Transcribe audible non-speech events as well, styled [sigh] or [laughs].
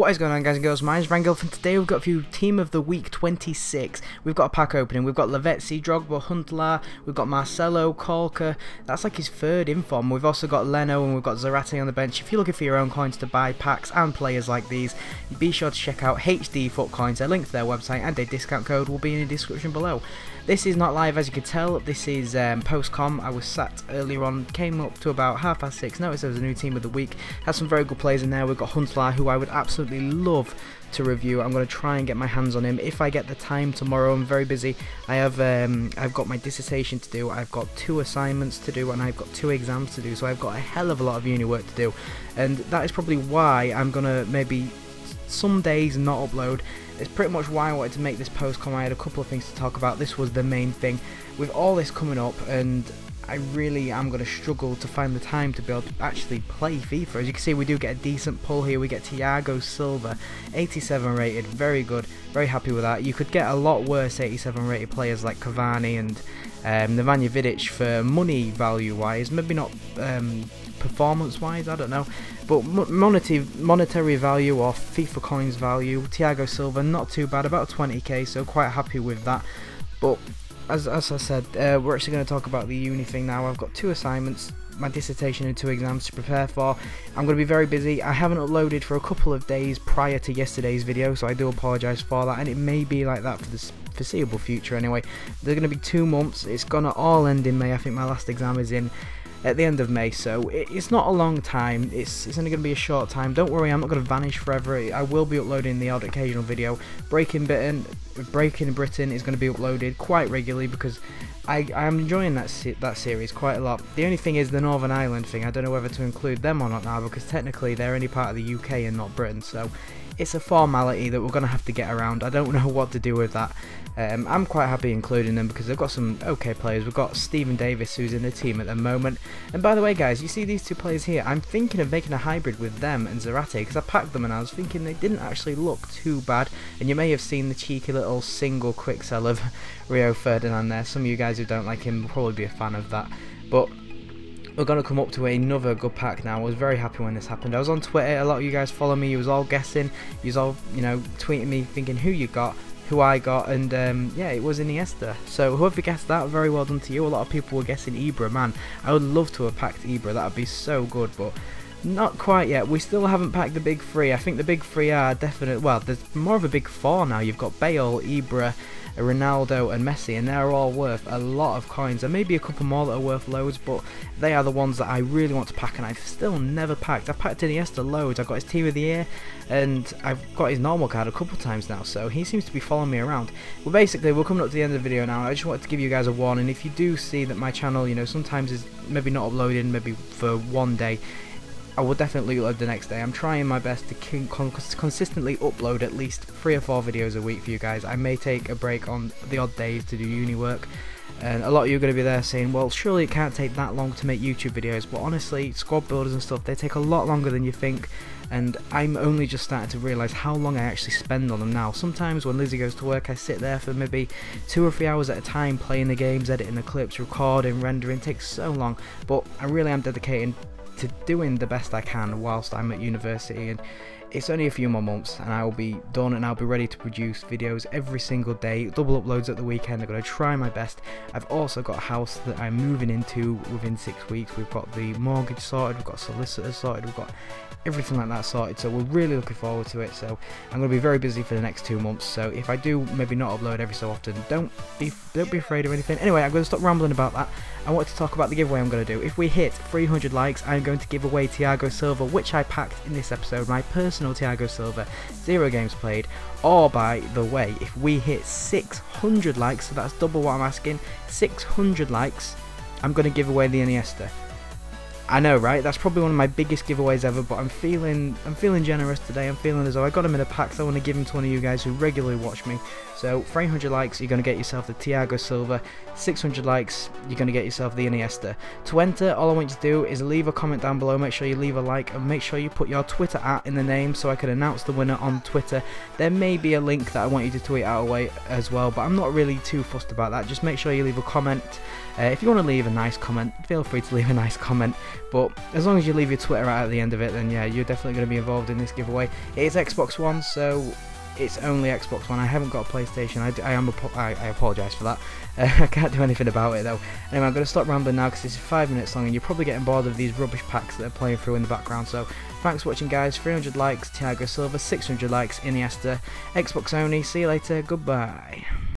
What is going on guys and girls, my name is Rangolf and today we've got a few Team of the Week 26. We've got a pack opening, we've got Lavezzi, Drogba, Huntelaar, we've got Marcelo, Caulker, that's like his third inform. We've also got Leno and we've got Zarate on the bench. If you're looking for your own coins to buy packs and players like these, be sure to check out HD FUT Coins, a link to their website and their discount code will be in the description below. This is not live as you can tell, this is um, post-com, I was sat earlier on, came up to about half past six, noticed there was a new Team of the Week, has some very good players in there, we've got Huntelaar who I would absolutely absolutely love to review. I'm going to try and get my hands on him if I get the time tomorrow. I'm very busy. I have um, I've got my dissertation to do. I've got two assignments to do, and I've got two exams to do. So I've got a hell of a lot of uni work to do, and that is probably why I'm gonna maybe some days not upload. It's pretty much why I wanted to make this post come. I had a couple of things to talk about. This was the main thing. With all this coming up and I really am going to struggle to find the time to be able to actually play FIFA. As you can see, we do get a decent pull here. We get Thiago Silva, 87 rated, very good, very happy with that. You could get a lot worse 87 rated players like Cavani and um, Nemanja Vidic for money value wise, maybe not um, performance wise, I don't know, but monetary monetary value or FIFA coins value, Thiago Silva not too bad, about 20k, so quite happy with that. But as, as I said, uh, we're actually going to talk about the uni thing now. I've got two assignments, my dissertation and two exams to prepare for. I'm going to be very busy. I haven't uploaded for a couple of days prior to yesterday's video, so I do apologise for that, and it may be like that for the foreseeable future anyway. They're going to be two months. It's going to all end in May. I think my last exam is in at the end of May, so it's not a long time, it's, it's only going to be a short time, don't worry, I'm not going to vanish forever, I will be uploading the odd occasional video, Breaking Britain, Breaking Britain is going to be uploaded quite regularly because I, I'm enjoying that se that series quite a lot. The only thing is the Northern Ireland thing, I don't know whether to include them or not now because technically they're only part of the UK and not Britain, so it's a formality that we're going to have to get around. I don't know what to do with that. Um, I'm quite happy including them because they've got some okay players. We've got Steven Davis who's in the team at the moment. And by the way guys, you see these two players here? I'm thinking of making a hybrid with them and Zarate because I packed them and I was thinking they didn't actually look too bad. And you may have seen the cheeky little single quick sell of [laughs] Rio Ferdinand there. Some of you guys who don't like him will probably be a fan of that. But we're going to come up to another good pack now. I was very happy when this happened. I was on Twitter, a lot of you guys follow me, you was all guessing, you was all, you know, tweeting me thinking who you got, who I got, and um, yeah, it was Iniesta. So whoever guessed that, very well done to you. A lot of people were guessing Ibra, man. I would love to have packed Ibra, that would be so good, but not quite yet. We still haven't packed the big three. I think the big three are definite. Well, there's more of a big four now. You've got Bale, Ibra, Ronaldo and Messi and they're all worth a lot of coins. There may be a couple more that are worth loads but they are the ones that I really want to pack and I've still never packed. I've packed Iniesta loads, I've got his team of the year and I've got his normal card a couple times now so he seems to be following me around. Well basically we're coming up to the end of the video now I just wanted to give you guys a warning if you do see that my channel you know sometimes is maybe not uploading maybe for one day I will definitely upload the next day. I'm trying my best to con consistently upload at least three or four videos a week for you guys. I may take a break on the odd days to do uni work. And a lot of you are going to be there saying, well, surely it can't take that long to make YouTube videos. But honestly, squad builders and stuff, they take a lot longer than you think. And I'm only just starting to realise how long I actually spend on them now. Sometimes when Lizzie goes to work, I sit there for maybe two or three hours at a time playing the games, editing the clips, recording, rendering. It takes so long. But I really am dedicating to doing the best I can whilst I'm at university and it's only a few more months and I'll be done and I'll be ready to produce videos every single day, double uploads at the weekend, I'm going to try my best. I've also got a house that I'm moving into within six weeks, we've got the mortgage sorted, we've got solicitors sorted, we've got everything like that sorted so we're really looking forward to it. So I'm going to be very busy for the next two months so if I do maybe not upload every so often don't be don't be afraid of anything. Anyway I'm going to stop rambling about that. I want to talk about the giveaway I'm going to do. If we hit 300 likes I'm going to give away Thiago Silva which I packed in this episode my personal Thiago Silva. Zero games played or by the way. If we hit 600 likes so that's double what I'm asking 600 likes I'm going to give away the Iniesta I know, right? That's probably one of my biggest giveaways ever, but I'm feeling I'm feeling generous today. I'm feeling as though I got him in a pack, so I want to give him to one of you guys who regularly watch me. So 300 likes, you're going to get yourself the Thiago Silva. 600 likes, you're going to get yourself the Iniesta. To enter, all I want you to do is leave a comment down below. Make sure you leave a like and make sure you put your Twitter at in the name so I can announce the winner on Twitter. There may be a link that I want you to tweet out away as well, but I'm not really too fussed about that. Just make sure you leave a comment. Uh, if you want to leave a nice comment, feel free to leave a nice comment. But as long as you leave your Twitter out at the end of it, then yeah, you're definitely going to be involved in this giveaway. It is Xbox One, so it's only Xbox One. I haven't got a PlayStation. I, I am I, I apologise for that. Uh, [laughs] I can't do anything about it though. Anyway, I'm going to stop rambling now because this is five minutes long, and you're probably getting bored of these rubbish packs that are playing through in the background. So thanks for watching, guys. 300 likes, Thiago Silva. 600 likes, Iniesta. Xbox only. See you later. Goodbye.